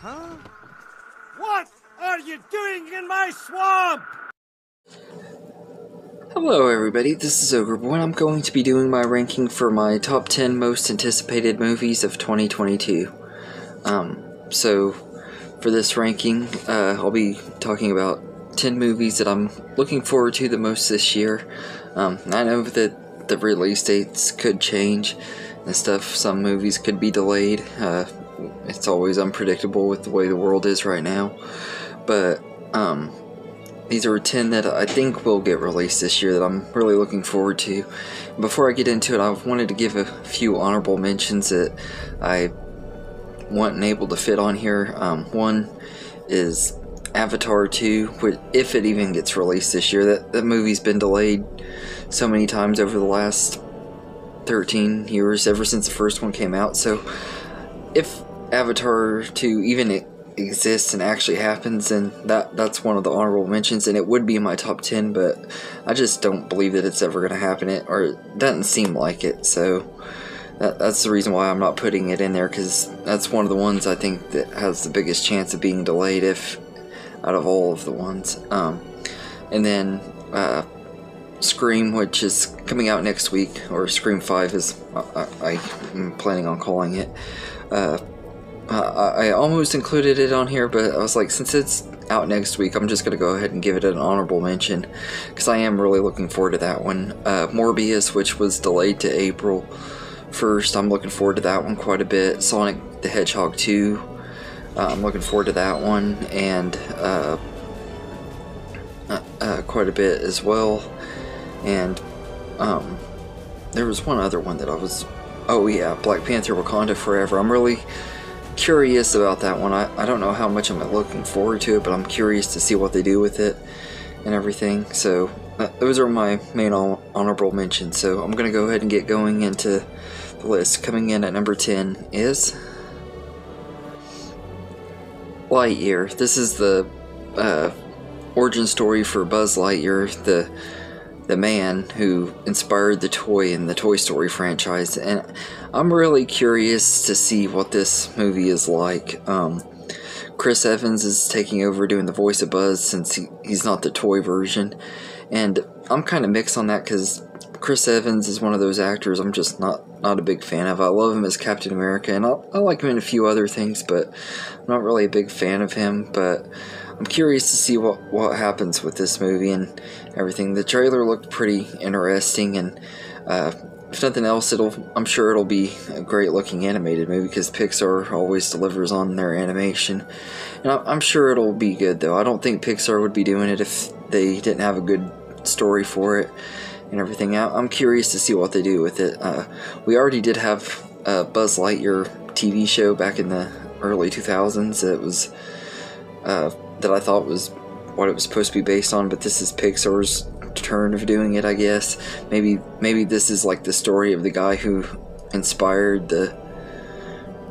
Huh? What are you doing in my swamp? Hello everybody, this is Ogreboy and I'm going to be doing my ranking for my top 10 most anticipated movies of 2022. Um, so, for this ranking, uh, I'll be talking about 10 movies that I'm looking forward to the most this year. Um, I know that the release dates could change and stuff, some movies could be delayed. Uh, it's always unpredictable with the way the world is right now. But, um, these are 10 that I think will get released this year that I'm really looking forward to. Before I get into it, I wanted to give a few honorable mentions that I wasn't able to fit on here. Um, one is Avatar 2, which, if it even gets released this year. That, that movie's been delayed so many times over the last 13 years, ever since the first one came out. So, if Avatar 2 even exists and actually happens, and that that's one of the honorable mentions, and it would be in my top ten, but I just don't believe that it's ever going to happen. It or it doesn't seem like it, so that, that's the reason why I'm not putting it in there because that's one of the ones I think that has the biggest chance of being delayed, if out of all of the ones. Um, and then uh, Scream, which is coming out next week, or Scream Five is I, I, am planning on calling it. Uh, uh, I almost included it on here, but I was like, since it's out next week, I'm just going to go ahead and give it an honorable mention because I am really looking forward to that one. Uh, Morbius, which was delayed to April 1st, I'm looking forward to that one quite a bit. Sonic the Hedgehog 2, uh, I'm looking forward to that one, and uh, uh, quite a bit as well. And um, there was one other one that I was. Oh, yeah, Black Panther Wakanda Forever. I'm really curious about that one. I, I don't know how much I'm looking forward to it, but I'm curious to see what they do with it and everything. So uh, those are my main honorable mentions. So I'm going to go ahead and get going into the list. Coming in at number 10 is Lightyear. This is the uh, origin story for Buzz Lightyear, the the man who inspired the toy in the Toy Story franchise, and I'm really curious to see what this movie is like. Um, Chris Evans is taking over doing the voice of Buzz since he, he's not the toy version, and I'm kind of mixed on that because Chris Evans is one of those actors I'm just not not a big fan of. I love him as Captain America, and I, I like him in a few other things, but I'm not really a big fan of him. But I'm curious to see what, what happens with this movie and everything. The trailer looked pretty interesting, and uh, if nothing else, it'll I'm sure it'll be a great looking animated movie because Pixar always delivers on their animation, and I'm sure it'll be good though. I don't think Pixar would be doing it if they didn't have a good story for it and everything. I'm curious to see what they do with it. Uh, we already did have a Buzz Lightyear TV show back in the early 2000s. It was uh, that I thought was what it was supposed to be based on, but this is Pixar's turn of doing it, I guess. Maybe maybe this is like the story of the guy who inspired the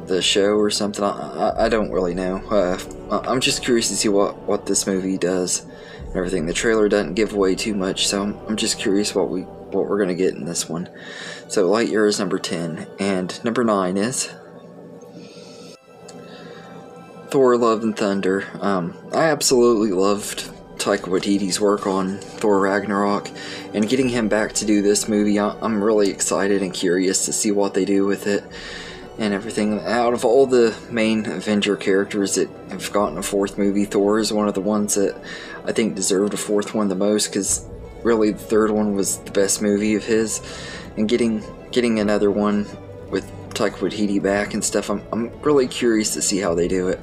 the show or something. I, I, don't really know. Uh, I'm just curious to see what, what this movie does and everything. The trailer doesn't give away too much, so I'm, I'm just curious what we what we're gonna get in this one. So Lightyear is number ten, and number nine is Thor: Love and Thunder. Um, I absolutely loved Taika Waititi's work on Thor Ragnarok, and getting him back to do this movie, I'm really excited and curious to see what they do with it and everything. Out of all the main Avenger characters that have gotten a fourth movie, Thor is one of the ones that I think deserved a fourth one the most because really the third one was the best movie of his, and getting getting another one with Taika Waititi back and stuff. I'm, I'm really curious to see how they do it.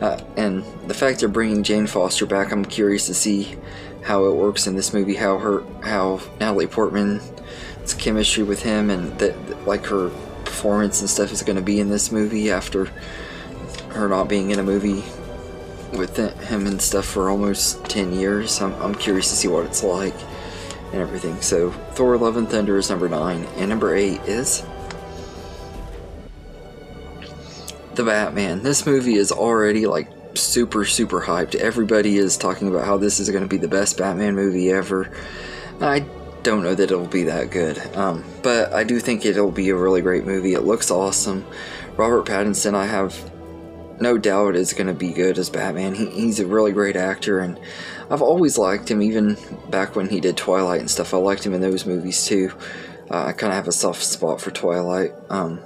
Uh, and the fact they're bringing Jane Foster back, I'm curious to see how it works in this movie. How her, how Natalie Portman's chemistry with him and that, like her performance and stuff is going to be in this movie after her not being in a movie with him and stuff for almost 10 years. I'm, I'm curious to see what it's like and everything. So, Thor Love and Thunder is number 9, and number 8 is The Batman. This movie is already like super, super hyped. Everybody is talking about how this is going to be the best Batman movie ever. I don't know that it'll be that good, um, but I do think it'll be a really great movie. It looks awesome. Robert Pattinson, I have no doubt is going to be good as Batman. He, he's a really great actor, and I've always liked him, even back when he did Twilight and stuff. I liked him in those movies too. Uh, I kind of have a soft spot for Twilight, um,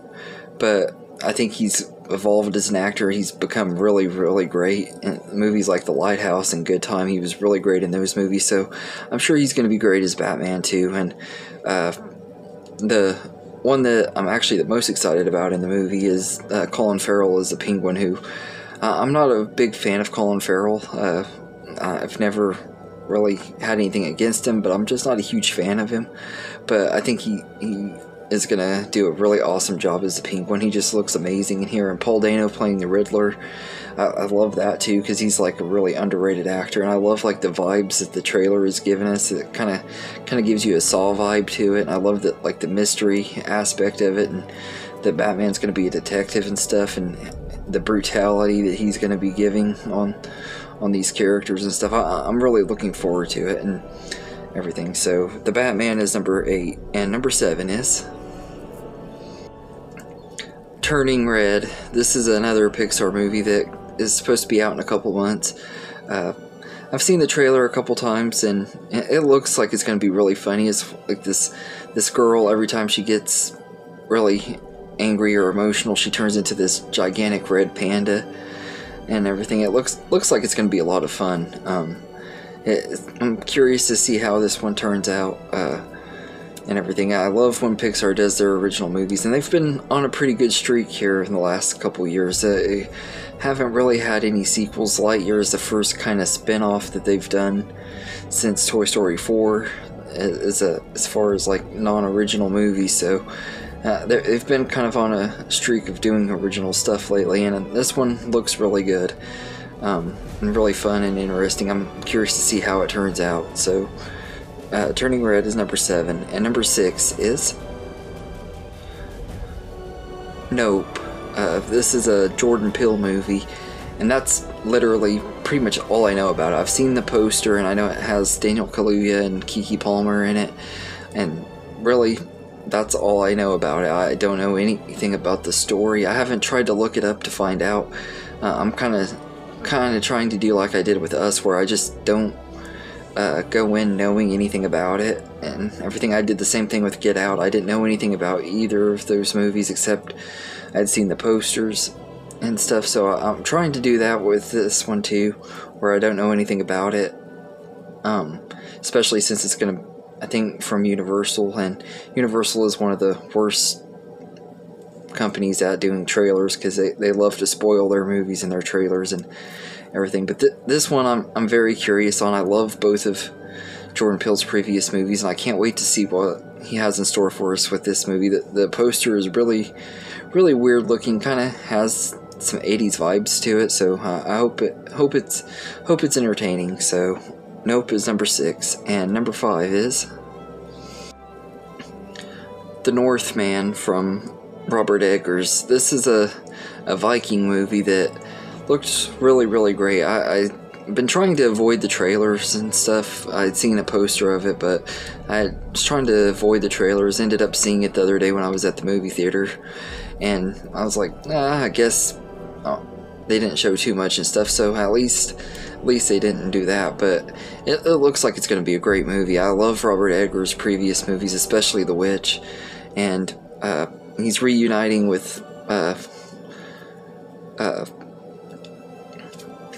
but I think he's evolved as an actor. He's become really, really great in movies like The Lighthouse and Good Time. He was really great in those movies, so I'm sure he's going to be great as Batman too. And uh, the one that I'm actually the most excited about in the movie is uh, Colin Farrell as the Penguin. Who uh, I'm not a big fan of Colin Farrell. Uh, I've never really had anything against him, but I'm just not a huge fan of him. But I think he he is gonna do a really awesome job as the Penguin. He just looks amazing in here, and Paul Dano playing the Riddler. I, I love that too because he's like a really underrated actor, and I love like the vibes that the trailer is giving us. It kind of kind of gives you a Saw vibe to it, and I love that like the mystery aspect of it, and that Batman's gonna be a detective and stuff, and the brutality that he's gonna be giving on on these characters and stuff. I, I'm really looking forward to it and everything. So the Batman is number eight, and number seven is Turning Red. This is another Pixar movie that is supposed to be out in a couple months. Uh, I've seen the trailer a couple times, and it looks like it's going to be really funny. It's like this this girl every time she gets really angry or emotional, she turns into this gigantic red panda and everything. It looks looks like it's going to be a lot of fun. Um, it, I'm curious to see how this one turns out uh, and everything. I love when Pixar does their original movies, and they've been on a pretty good streak here in the last couple years. They haven't really had any sequels. Lightyear is the first kind of spin-off that they've done since Toy Story 4 as, a, as far as like non-original movies, so uh, they've been kind of on a streak of doing original stuff lately, and this one looks really good um, and really fun and interesting. I'm curious to see how it turns out. So, uh, Turning Red is number seven, and number six is Nope. Uh, this is a Jordan Peele movie, and that's literally pretty much all I know about it. I've seen the poster, and I know it has Daniel Kaluuya and Keke Palmer in it, and really that's all I know about it. I don't know anything about the story. I haven't tried to look it up to find out. Uh, I'm kind of kind of trying to do like I did with Us, where I just don't uh, go in knowing anything about it and everything. I did the same thing with Get Out. I didn't know anything about either of those movies except I'd seen the posters and stuff. So I'm trying to do that with this one too, where I don't know anything about it. Um, especially since it's gonna I think from Universal, and Universal is one of the worst companies at doing trailers because they, they love to spoil their movies and their trailers and everything. But th- this one I'm, I'm very curious on. I love both of Jordan Peele's previous movies, and I can't wait to see what he has in store for us with this movie. The, the poster is really, really weird looking, kind of has some 80s vibes to it, so uh, I hope it hope it's hope it's entertaining. So Nope is number six, and number five is The Northman from Robert Eggers. This is a, a Viking movie that looks really, really great. I, I've been trying to avoid the trailers and stuff. I'd seen a poster of it, but I was trying to avoid the trailers. Ended up seeing it the other day when I was at the movie theater, and I was like, ah, I guess oh, they didn't show too much and stuff, so at least at least they didn't do that, but it, it looks like it's going to be a great movie. I love Robert Eggers' previous movies, especially The Witch, and uh, he's reuniting with uh, uh,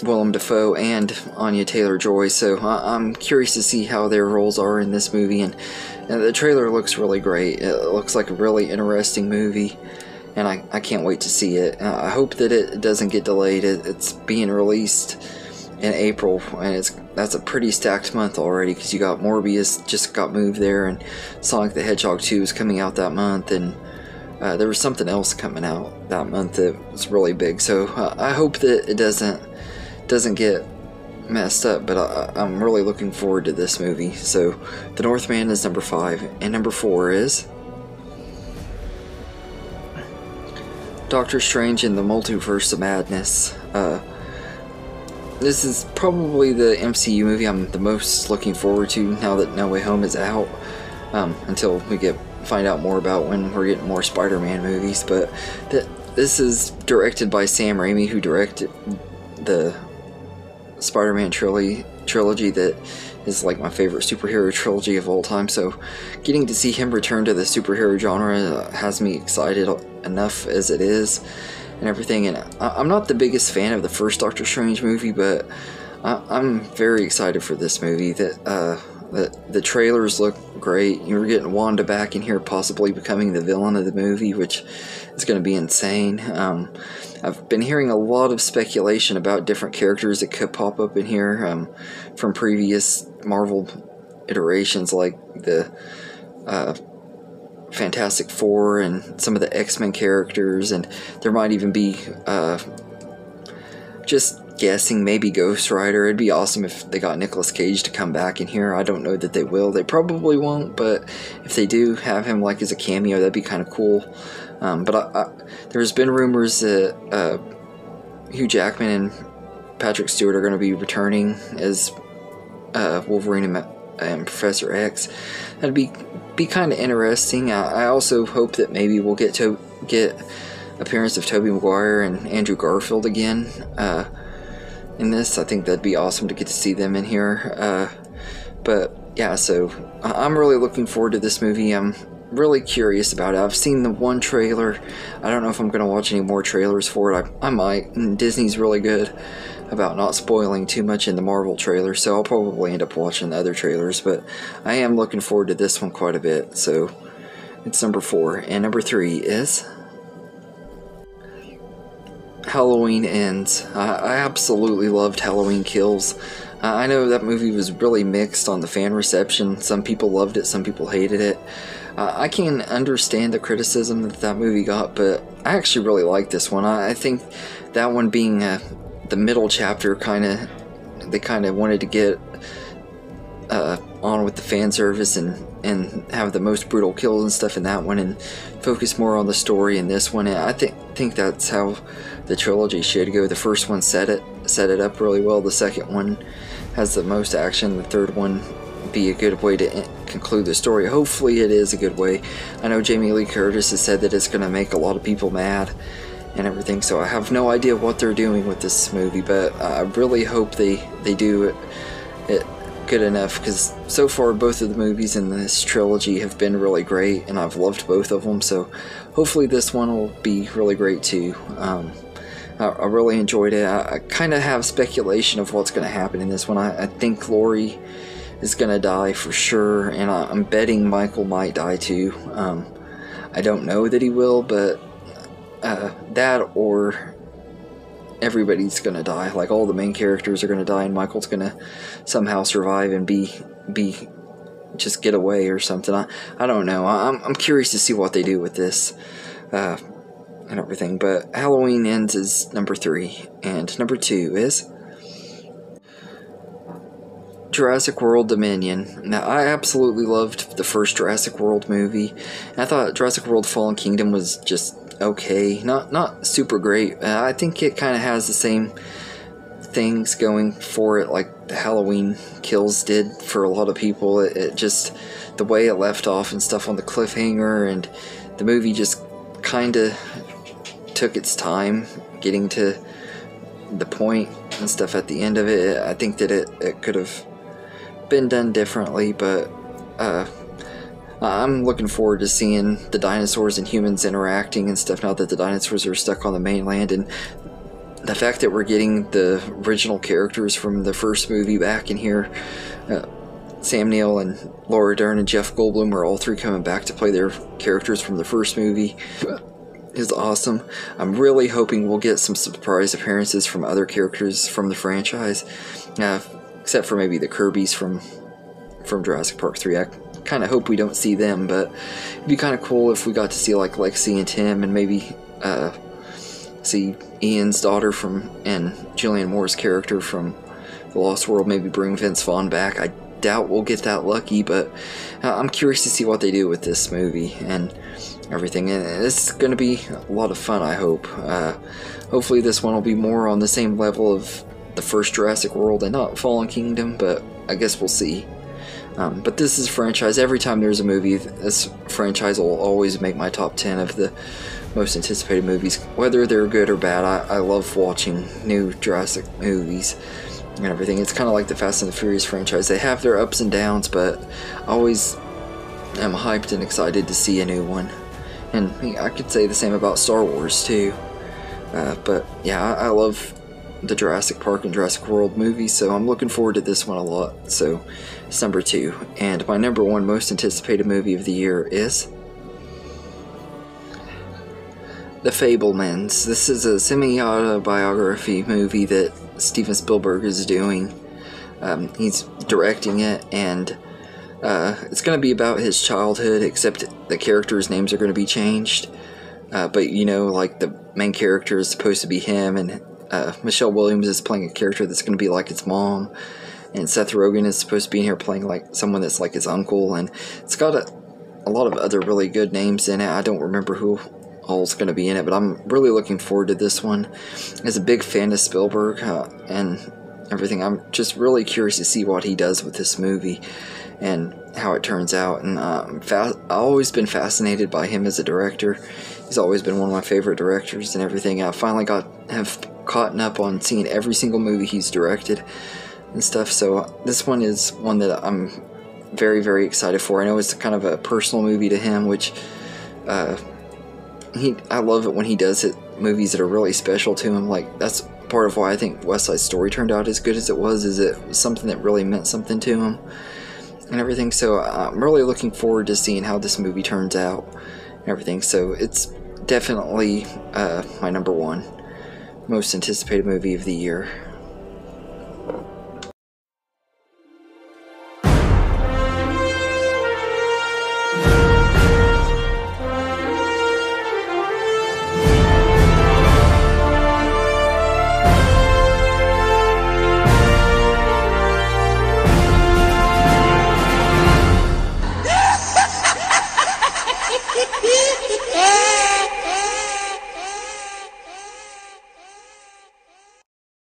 Willem Dafoe and Anya Taylor Joy, so I- am curious to see how their roles are in this movie. And, and, the trailer looks really great. It looks like a really interesting movie, and I, I can't wait to see it. Uh, I hope that it doesn't get delayed. It, it's being released in April, and it's that's a pretty stacked month already because you got Morbius just got moved there, and Sonic the Hedgehog 2 is coming out that month, and uh, there was something else coming out that month that was really big. So uh, I hope that it doesn't doesn't get messed up, but I, am really looking forward to this movie. So The Northman is number five, and number four is. Doctor Strange in the Multiverse of Madness. Uh, this is probably the MCU movie I'm the most looking forward to now that No Way Home is out. Um, until we get find out more about when we're getting more Spider-Man movies, but the, this is directed by Sam Raimi, who directed the Spider-Man trilogy trilogy that is like my favorite superhero trilogy of all time. So, getting to see him return to the superhero genre has me excited enough as it is, and everything. And I'm not the biggest fan of the first Doctor Strange movie, but I'm very excited for this movie. That uh, the the trailers look great. You're getting Wanda back in here, possibly becoming the villain of the movie, which is going to be insane. Um, I've been hearing a lot of speculation about different characters that could pop up in here um, from previous Marvel iterations, like the uh, Fantastic Four and some of the X Men characters, and there might even be uh, just guessing maybe Ghost Rider. It'd be awesome if they got Nicolas Cage to come back in here. I don't know that they will. They probably won't, but if they do have him like as a cameo, that'd be kind of cool. Um, but I, I, there's been rumors that uh, Hugh Jackman and Patrick Stewart are going to be returning as uh, Wolverine and, and, Professor X. That'd be be kind of interesting. I, I, also hope that maybe we'll get to get appearance of Tobey Maguire and Andrew Garfield again uh, in this. I think that'd be awesome to get to see them in here. Uh, but yeah, so I'm really looking forward to this movie. I'm really curious about it. I've seen the one trailer. I don't know if I'm going to watch any more trailers for it. I, I might. And Disney's really good about not spoiling too much in the Marvel trailer, so I'll probably end up watching the other trailers. But I am looking forward to this one quite a bit. So it's number four. And number three is. Halloween Ends. I, I absolutely loved Halloween Kills. I know that movie was really mixed on the fan reception. Some people loved it, some people hated it. Uh, I can understand the criticism that that movie got, but I actually really like this one. I, I think that one being uh, the middle chapter, kind of, they kind of wanted to get uh, on with the fan service and and have the most brutal kills and stuff in that one, and focus more on the story in this one. And I think think that's how the trilogy should go. The first one set it set it up really well. The second one has the most action. The third one be a good way to conclude the story. Hopefully, it is a good way. I know Jamie Lee Curtis has said that it's going to make a lot of people mad and everything, so I have no idea what they're doing with this movie, but I really hope they, they do it, it good enough because so far both of the movies in this trilogy have been really great and I've loved both of them, so hopefully this one will be really great too. Um, I, I, really enjoyed it. I, I kind of have speculation of what's going to happen in this one. I, I think Laurie is gonna die for sure, and I, am betting Michael might die too. Um, I don't know that he will, but uh, that or everybody's gonna die. Like all the main characters are gonna die, and Michael's gonna somehow survive and be be just get away or something. I, I don't know. I'm, I'm curious to see what they do with this uh, and everything. But Halloween ends is number three, and number two is Jurassic World Dominion. Now, I absolutely loved the first Jurassic World movie. I thought Jurassic World Fallen Kingdom was just okay, not not super great. Uh, I think it kind of has the same things going for it, like the Halloween Kills did for a lot of people. It, it just the way it left off and stuff on the cliffhanger, and the movie just kind of took its time getting to the point and stuff at the end of it. I think that it, it could have been done differently, but uh, I'm looking forward to seeing the dinosaurs and humans interacting and stuff now that the dinosaurs are stuck on the mainland and the fact that we're getting the original characters from the first movie back in here. Uh, Sam Neill and Laura Dern and Jeff Goldblum are all three coming back to play their characters from the first movie is awesome. I'm really hoping we'll get some surprise appearances from other characters from the franchise. Uh, except for maybe the Kirby's from from Jurassic Park 3. I kind of hope we don't see them, but it'd be kind of cool if we got to see like Lexi and Tim and maybe uh, see Ian's daughter from and Julianne Moore's character from The Lost World. Maybe bring Vince Vaughn back. I doubt we'll get that lucky, but uh, I'm curious to see what they do with this movie and everything. And it's going to be a lot of fun, I hope. Uh, hopefully, this one will be more on the same level of the first Jurassic World and not Fallen Kingdom, but I guess we'll see. Um, but this is franchise. Every time there's a movie, this franchise will always make my top 10 of the most anticipated movies, whether they're good or bad. I, I love watching new Jurassic movies and everything. It's kind of like the Fast and the Furious franchise. They have their ups and downs, but I always am hyped and excited to see a new one. And I could say the same about Star Wars too. Uh, but yeah, I, I love the Jurassic Park and Jurassic World movies, so I'm looking forward to this one a lot. So it's number two. And my number one most anticipated movie of the year is The Fabelmans. This is a semi autobiography movie that Steven Spielberg is doing. Um, he's directing it, and uh, it's going to be about his childhood, except the characters' names are going to be changed. Uh, but you know, like the main character is supposed to be him, and uh, Michelle Williams is playing a character that's going to be like its mom, and Seth Rogen is supposed to be in here playing like someone that's like his uncle, and it's got a, a lot of other really good names in it. I don't remember who all's going to be in it, but I'm really looking forward to this one. As a big fan of Spielberg uh, and everything, I'm just really curious to see what he does with this movie and how it turns out. And um, fa- I've always been fascinated by him as a director. He's always been one of my favorite directors and everything. I finally got have caught up on seeing every single movie he's directed and stuff. So this one is one that I'm very very excited for. I know it's kind of a personal movie to him, which. Uh, he I love it when he does it movies that are really special to him. Like that's part of why I think West Side Story turned out as good as it was. Is it was something that really meant something to him and everything. So I'm really looking forward to seeing how this movie turns out and everything. So it's definitely uh, my number one most anticipated movie of the year.